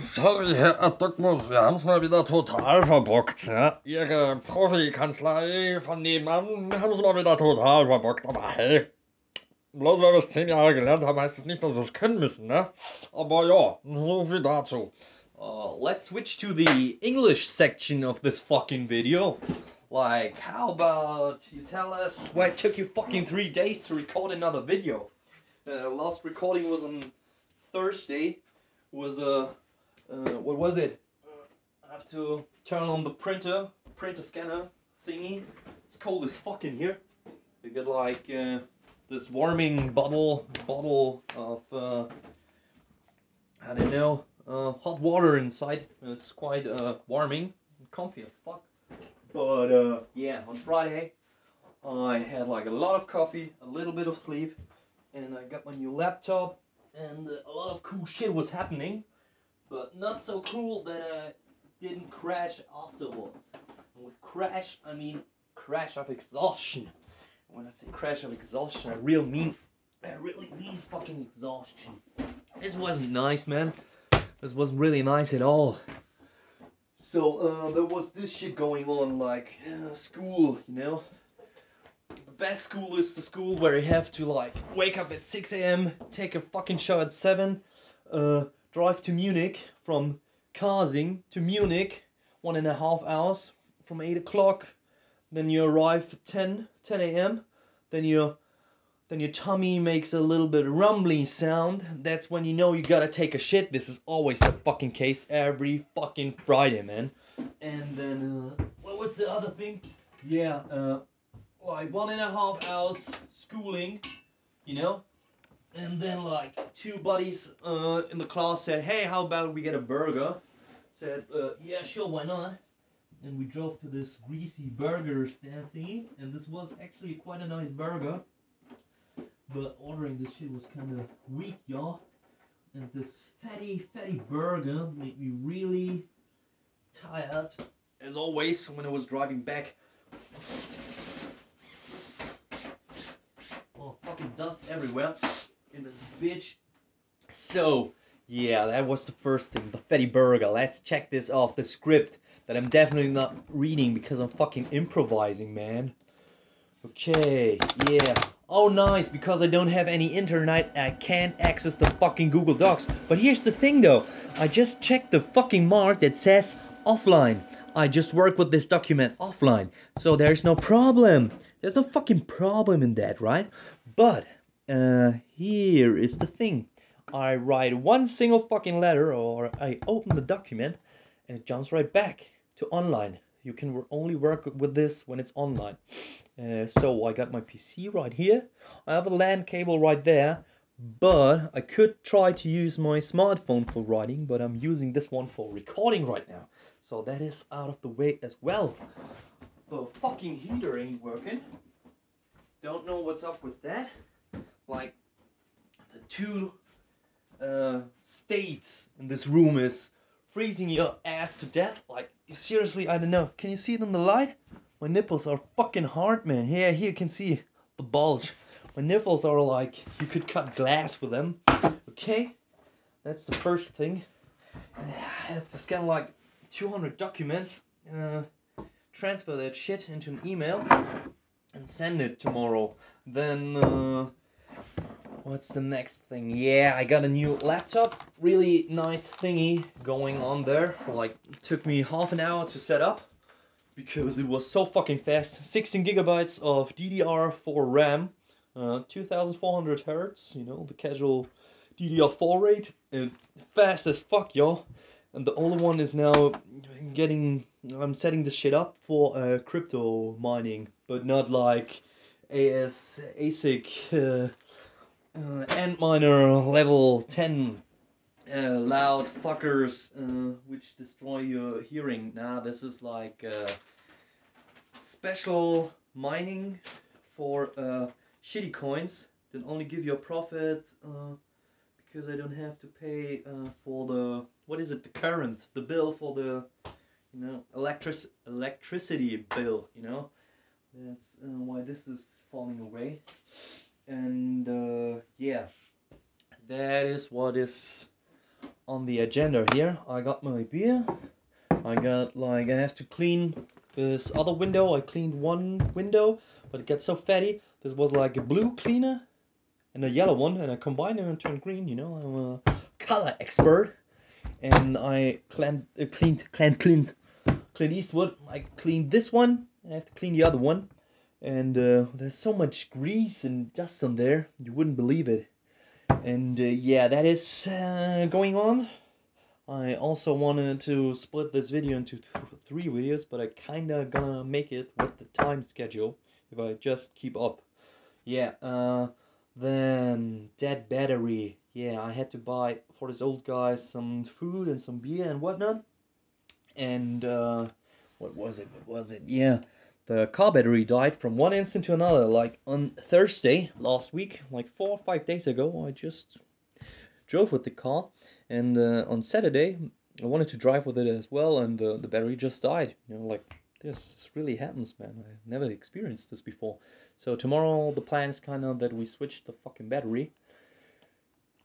Sorry, Herr Adokmus, wir haben es mal wieder total verbockt. Ja? Ihre Profikanzlei von nebenan haben es mal wieder total verbockt. Aber hey, bloß weil wir es zehn Jahre gelernt haben, heißt es nicht, dass wir es können müssen. Ne? Aber ja, so viel dazu. Uh, let's switch to the English section of this fucking video. Like, how about you tell us why it took you fucking three days to record another video? Uh, last recording was on Thursday. Was uh, uh what was it? I have to turn on the printer, printer scanner thingy. It's cold as fucking here. We got like uh, this warming bottle, bottle of uh, I don't know, uh, hot water inside. It's quite uh, warming, comfy as fuck. But uh, yeah, on Friday I had like a lot of coffee, a little bit of sleep, and I got my new laptop, and uh, a lot of cool shit was happening, but not so cool that I didn't crash afterwards. And with crash, I mean crash of exhaustion. When I say crash of exhaustion, I real mean, I really mean fucking exhaustion. This wasn't nice, man. This wasn't really nice at all. So uh, there was this shit going on, like uh, school, you know. The best school is the school where you have to like wake up at 6 a.m., take a fucking shower at 7, uh, drive to Munich from Karsing to Munich, one and a half hours from 8 o'clock. Then you arrive at 10, 10 a.m. Then you then your tummy makes a little bit rumbling sound. That's when you know you gotta take a shit. This is always the fucking case every fucking Friday, man. And then, uh, what was the other thing? Yeah, uh, like one and a half hours schooling, you know? And then, like, two buddies uh, in the class said, hey, how about we get a burger? Said, uh, yeah, sure, why not? And we drove to this greasy burger stand thingy, and this was actually quite a nice burger but ordering this shit was kind of weak, y'all. And this fatty, fatty burger made me really tired, as always, when I was driving back. Oh, fucking dust everywhere in this bitch. So, yeah, that was the first thing, the fatty burger. Let's check this off the script that I'm definitely not reading because I'm fucking improvising, man. Okay, yeah. Oh, nice, because I don't have any internet, I can't access the fucking Google Docs. But here's the thing though, I just checked the fucking mark that says offline. I just work with this document offline, so there's no problem. There's no fucking problem in that, right? But, uh, here is the thing. I write one single fucking letter, or I open the document, and it jumps right back to online. You can only work with this when it's online. Uh, so I got my PC right here. I have a LAN cable right there, but I could try to use my smartphone for writing, but I'm using this one for recording right now. So that is out of the way as well. The fucking heater ain't working. Don't know what's up with that. Like two uh, states in this room is freezing your ass to death. Like seriously, I don't know. Can you see it in the light? My nipples are fucking hard, man. Yeah, here you can see the bulge. My nipples are like, you could cut glass with them. Okay, that's the first thing. I have to scan like 200 documents, uh, transfer that shit into an email, and send it tomorrow. Then, uh, what's the next thing? Yeah, I got a new laptop. Really nice thingy going on there. Like, took me half an hour to set up because it was so fucking fast. 16 gigabytes of DDR4 RAM, uh, 2400 hertz, you know, the casual DDR4 rate, and fast as fuck, y'all. And the older one is now getting, I'm setting this shit up for uh, crypto mining, but not like AS, ASIC, uh, uh, Antminer level 10 uh, loud fuckers uh, which destroy your hearing. Nah, this is like uh, special mining for uh, shitty coins that only give you a profit uh, because I don't have to pay uh, for the what is it? The current the bill for the you know electric electricity bill you know? That's why this is falling away and uh, yeah that is what is on the agenda here, I got my beer. I got like I have to clean this other window. I cleaned one window, but it gets so fatty. This was like a blue cleaner and a yellow one, and I combined them and turned green. You know, I'm a color expert, and I cleaned, uh, cleaned, cleaned, cleaned, Clint Eastwood. I cleaned this one. I have to clean the other one, and uh, there's so much grease and dust on there, you wouldn't believe it. And uh, yeah, that is uh, going on. I also wanted to split this video into th three videos, but I kinda gonna make it with the time schedule if I just keep up. Yeah, uh, then dead battery. Yeah, I had to buy for this old guy some food and some beer and whatnot. And uh, what was it? What was it? Yeah, the car battery died from one instant to another. Like on Thursday last week, like four or five days ago, I just drove with the car, and uh, on Saturday I wanted to drive with it as well, and the the battery just died. You know, like this, this really happens, man. I never experienced this before. So tomorrow the plan is kind of that we switch the fucking battery.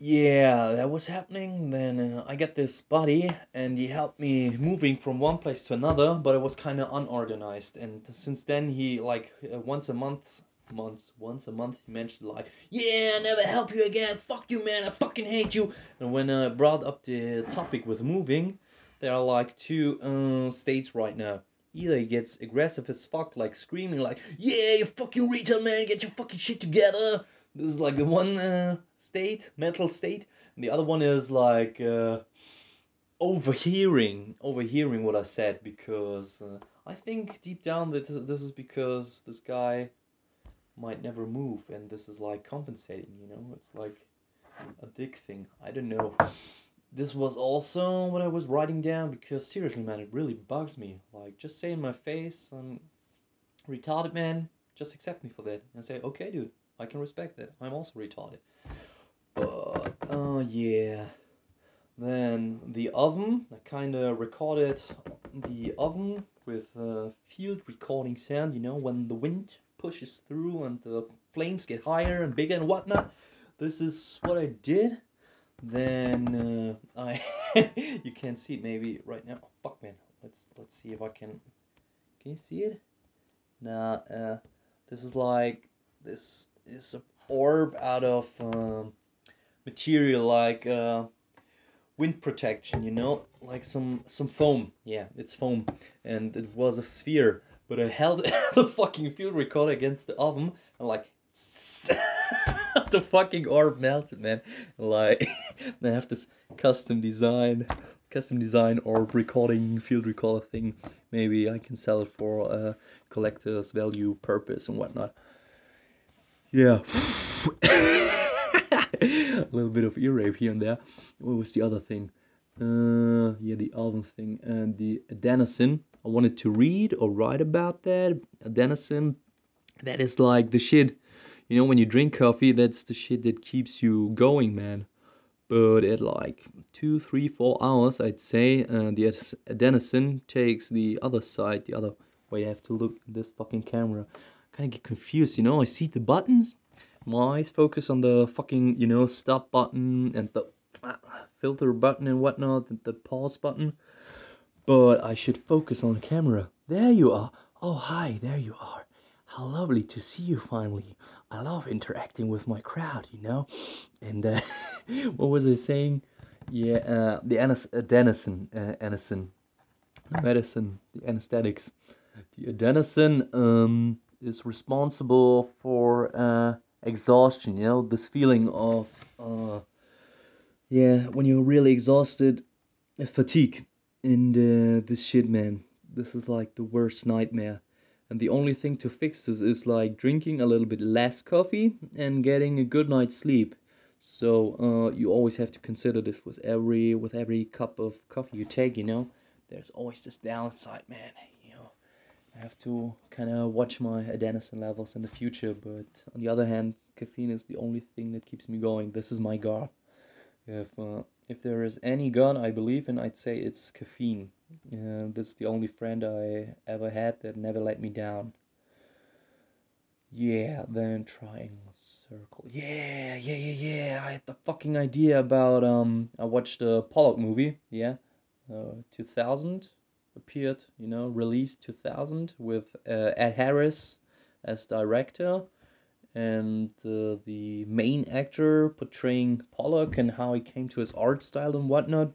Yeah, that was happening. Then uh, I got this buddy, and he helped me moving from one place to another, but it was kind of unorganized. And since then, he like uh, once a month, months, once a month, he mentioned like, "Yeah, I never help you again. Fuck you, man. I fucking hate you." And when I brought up the topic with moving, there are like two uh, states right now. Either he gets aggressive as fuck, like screaming, like, "Yeah, you fucking retard, man. Get your fucking shit together." This is like the one uh, state, mental state, and the other one is like uh, overhearing, overhearing what I said because uh, I think deep down that this, is because this guy might never move, and this is like compensating. You know, it's like a dick thing. I don't know. This was also what I was writing down because seriously, man, it really bugs me. Like, just say in my face, I'm retarded, man. Just accept me for that and say, okay, dude. I can respect that. I'm also retarded. But, oh yeah. Then the oven, I kind of recorded the oven with uh, field recording sound, you know, when the wind pushes through and the flames get higher and bigger and whatnot. This is what I did. Then uh, I, you can't see it maybe right now. Oh, fuck man, let's let's see if I can. Can you see it? Nah, uh, this is like this is an orb out of um, material like uh, wind protection, you know, like some some foam. Yeah, it's foam, and it was a sphere. But I held the fucking field recorder against the oven, and like the fucking orb melted, man. Like I have this custom design, custom design orb recording field recorder thing. Maybe I can sell it for a collector's value purpose and whatnot. Yeah. a little bit of ear rape here and there. What was the other thing? Uh, yeah, the album thing and the adenosine. I wanted to read or write about that. Adenosine, that is like the shit. You know, when you drink coffee, that's the shit that keeps you going, man. But at like two, three, four hours, I'd say, uh, the adenosine takes the other side, the other way. You have to look at this fucking camera kind of get confused, you know? I see the buttons, my eyes focus on the fucking, you know, stop button and the uh, filter button and whatnot, and the pause button. But I should focus on the camera. There you are. Oh, hi, there you are. How lovely to see you finally. I love interacting with my crowd, you know? And uh, what was I saying? Yeah, uh, the adenosine, uh, adenosine, medicine, the anesthetics. The adenosine, um, is responsible for uh, exhaustion. You know, this feeling of uh, yeah, when you're really exhausted, fatigue, and uh, this shit, man. This is like the worst nightmare. And the only thing to fix this is like drinking a little bit less coffee and getting a good night's sleep. So uh, you always have to consider this with every with every cup of coffee you take. You know, there's always this downside, man. I have to kind of watch my adenosine levels in the future. But on the other hand, caffeine is the only thing that keeps me going. This is my god. If uh, if there is any god I believe in, I'd say it's caffeine. Uh, this is the only friend I ever had that never let me down. Yeah, then trying Circle. Yeah, yeah, yeah, yeah. I had the fucking idea about um. I watched the Pollock movie. Yeah, uh, 2000 appeared. You know, released 2000 with uh, Ed Harris as director, and uh, the main actor portraying Pollock and how he came to his art style and whatnot,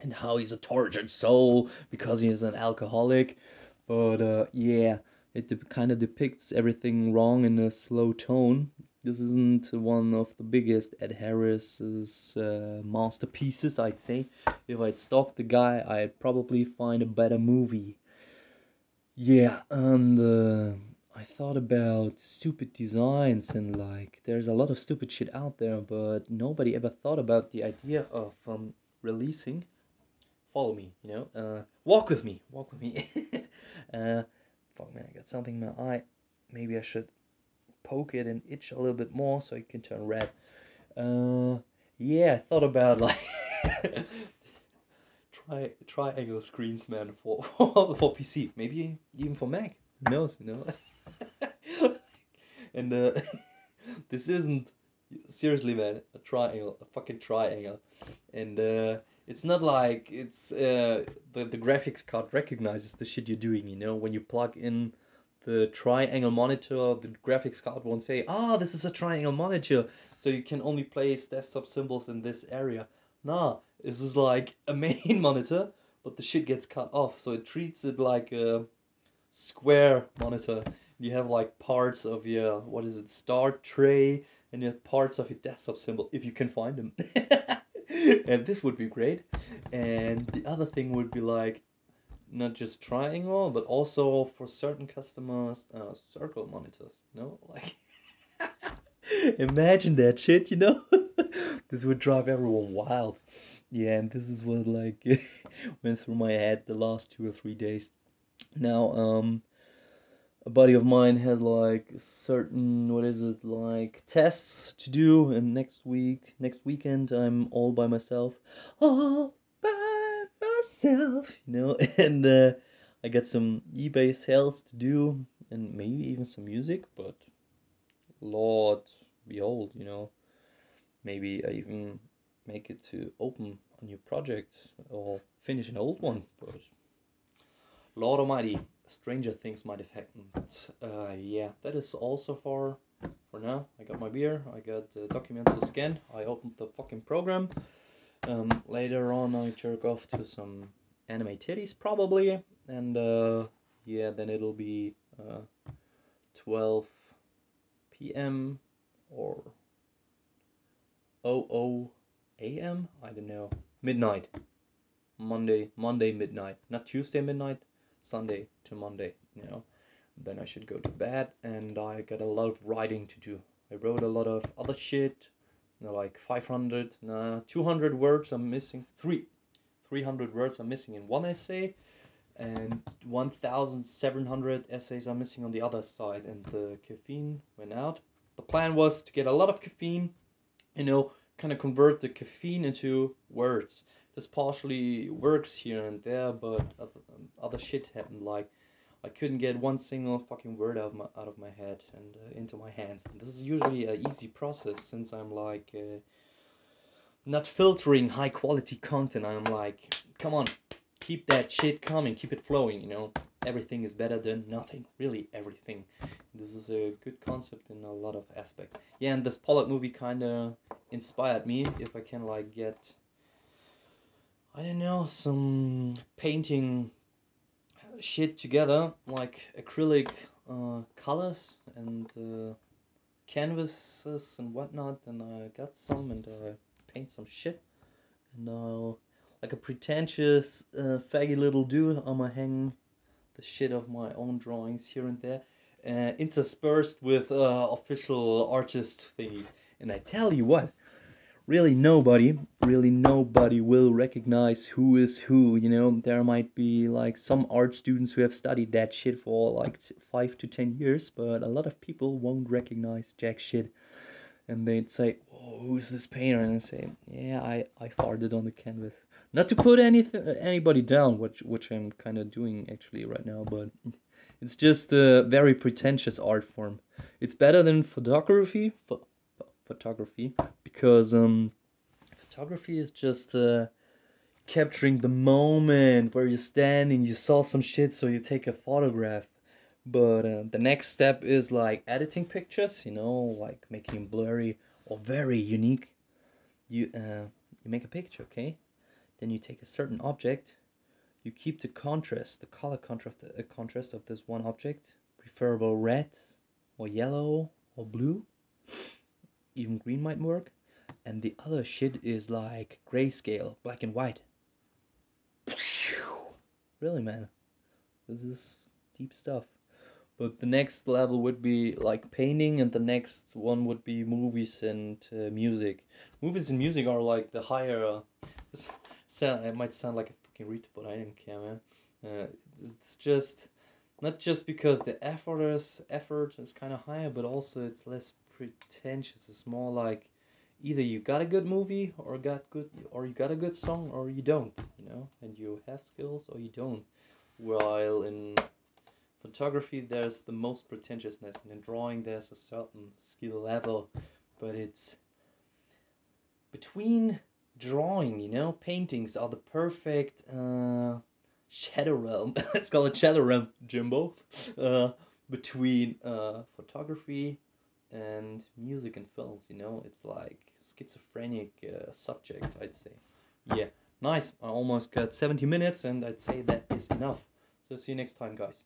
and how he's a tortured soul because he is an alcoholic. But uh, yeah, it de- kind of depicts everything wrong in a slow tone. This isn't one of the biggest Ed Harris's uh, masterpieces, I'd say. If I'd stalk the guy, I'd probably find a better movie. Yeah, and uh, I thought about stupid designs and like there's a lot of stupid shit out there, but nobody ever thought about the idea of um, releasing. Follow me, you know. Uh, walk with me, walk with me. uh, fuck man, I got something in my eye. Maybe I should poke it and itch a little bit more so it can turn red. Uh, yeah, I thought about like try triangle screens, man, for for, for PC, maybe even for Mac. Who knows, you know? and uh, this isn't seriously, man, a triangle, a fucking triangle, and uh, it's not like it's uh, the the graphics card recognizes the shit you're doing. You know, when you plug in the triangle monitor, the graphics card won't say, "Ah, this is a triangle monitor," so you can only place desktop symbols in this area. Nah, this is like a main monitor, but the shit gets cut off, so it treats it like a square monitor. You have like parts of your what is it start tray, and you have parts of your desktop symbol if you can find them. and this would be great. And the other thing would be like not just triangle, but also for certain customers, uh, circle monitors. No, like imagine that shit, you know? this would drive everyone wild. Yeah, and this is what like went through my head the last two or three days. Now, um, a buddy of mine has like certain what is it like tests to do, and next week, next weekend, I'm all by myself. All by myself, you know, and uh, I got some eBay sales to do, and maybe even some music, but Lord behold, you know, maybe I even make it to open a new project or finish an old one, but Lord Almighty, stranger things might have happened. Uh, yeah, that is all so far. For now, I got my beer, I got uh, documents to scan, I opened the fucking program. Um, later on, I jerk off to some anime titties, probably, and uh, yeah, then it'll be uh, 12 p.m. or 00 a.m. I don't know, midnight. Monday, Monday midnight, not Tuesday midnight, Sunday to Monday, you know. Then I should go to bed, and I got a lot of writing to do. I wrote a lot of other shit, know, like 500, nah, 200 words I'm missing, three, 300 words I'm missing in one essay, and 1,700 essays are missing on the other side, and the caffeine went out. The plan was to get a lot of caffeine, you know, kind of convert the caffeine into words this partially works here and there, but other, um, other shit happened. Like I couldn't get one single fucking word out of my out of my head and uh, into my hands. And this is usually an easy process since I'm like uh, not filtering high quality content. I'm like, come on, keep that shit coming, keep it flowing. You know, everything is better than nothing. Really, everything. This is a good concept in a lot of aspects. Yeah, and this Pollock movie kind of inspired me. If I can like get I don't know, some painting shit together, like acrylic uh, colors and uh, canvases and whatnot, and I got some and I paint some shit. And uh, like a pretentious, uh, faggy little dude, I'ma hang the shit of my own drawings here and there, uh, interspersed with uh, official artist thingies. And I tell you what, really nobody really nobody will recognize who is who you know? There might be like some art students who have studied that shit for like five to ten years but a lot of people won't recognize jack shit. And they'd say oh who's this painter? And i say yeah i i farted on the canvas. Not to put anything anybody down which which i'm kind of doing actually right now but it's just a very pretentious art form. It's better than photography photography because um photography is just uh capturing the moment where you're standing you saw some shit so you take a photograph. But uh, the next step is like editing pictures you know like making blurry or very unique. You uh, you make a picture okay? Then you take a certain object you keep the contrast the color contrast uh, contrast of this one object preferable red or yellow or blue. Even green might work and the other shit is like grayscale black and white. Really man. This is deep stuff. But the next level would be like painting and the next one would be movies and uh, music. Movies and music are like the higher uh, sound, it might sound like a fucking retard but i don't care man. Uh, it's just not just because the effort is effort is kind of higher but also it's less pretentious. It's more like either you got a good movie or got good or you got a good song or you don't you know? And you have skills or you don't. While in photography there's the most pretentiousness. And in drawing there's a certain skill level but it's between drawing you know? Paintings are the perfect uh shadow realm. Let's call it shadow realm jimbo. Uh between uh photography and music and films you know? It's like schizophrenic uh, subject i'd say. Yeah nice. I almost got 70 minutes and i'd say that is enough. So see you next time guys